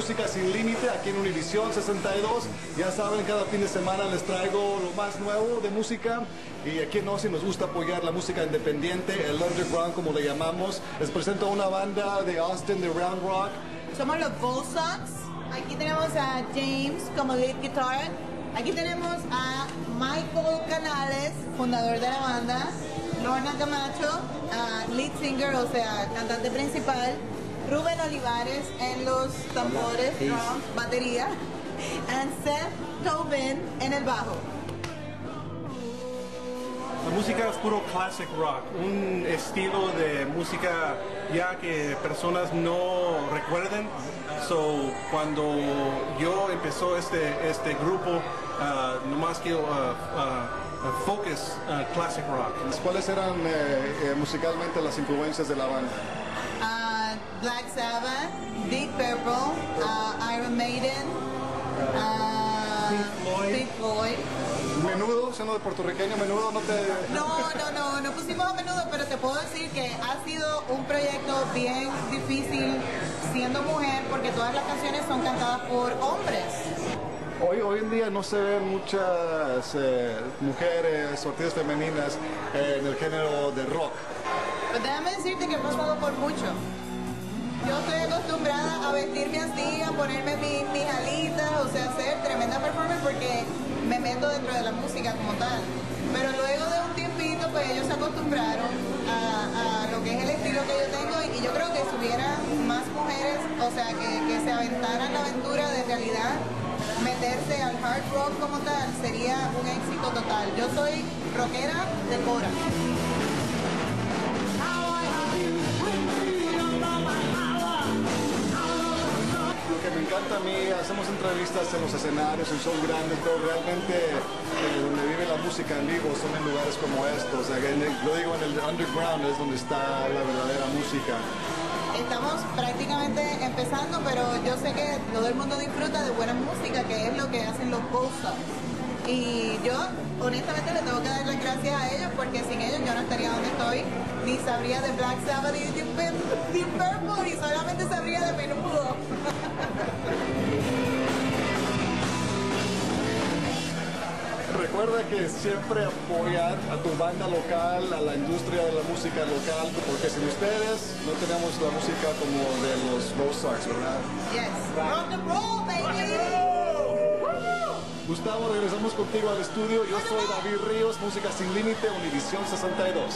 Música Sin Límite aquí en Univisión 62. Ya saben, cada fin de semana les traigo lo más nuevo de música. Y aquí no, si nos gusta apoyar la música independiente, el underground como le llamamos. Les presento una banda de Austin, de Round Rock. Somos los Bullsocks. Aquí tenemos a James como lead guitar. Aquí tenemos a Michael Canales, fundador de la banda. Lorna Camacho, uh, lead singer, o sea, cantante principal. Rubén Olivares en los tambores, drums, batería. And Seth Tobin en el bajo. La música es puro classic rock, un estilo de música ya que personas no recuerden. So, cuando yo empezó este, este grupo, uh, nomás quiero uh, uh, focus uh, classic rock. ¿Cuáles eran eh, eh, musicalmente las influencias de la banda? Black Sabbath, Deep Purple, uh, Iron Maiden, uh, Pink Floyd. Pink Floyd. Menudo, siendo de puertorriqueño, menudo no te... No, no, no, no pusimos a menudo, pero te puedo decir que ha sido un proyecto bien difícil siendo mujer porque todas las canciones son cantadas por hombres. Hoy, hoy en día no se ven muchas eh, mujeres, artistas femeninas eh, en el género de rock. Pero déjame decirte que he pasado por mucho. Yo estoy acostumbrada a vestirme así, a ponerme mi- mis alitas, o sea, hacer tremenda performance porque me meto dentro de la música como tal. Pero luego de un tiempito, pues ellos se acostumbraron a, lo que es el estilo que yo tengo y, y yo creo que si hubiera más mujeres, o sea, que, que se aventaran la aventura de realidad, meterse al hard rock como tal, sería un éxito total. Yo soy rockera de cora. Encanta a mí, hacemos entrevistas en los escenarios, en shows grandes, pero realmente eh, donde vive la música en vivo son en lugares como estos. O sea, en el- lo digo, en el underground es donde está la verdadera música. Estamos prácticamente empezando, pero yo sé que todo el mundo disfruta de buena música, que es lo que hacen los Bullsocks. Y yo, honestamente, le tengo que dar las gracias a ellos, porque sin ellos yo no estaría donde estoy, ni sabría de Black Sabbath y Deep Purple, y solamente sabría de menudo. Recuerda que siempre apoyar a tu banda local, a la industria de la música local, porque sin ustedes no tenemos la música como de los Mozarts, ¿verdad? Yes. Rock and roll, baby. Gustavo, regresamos contigo al estudio. Yo soy David Ríos, Música Sin Límite, Univisión 62.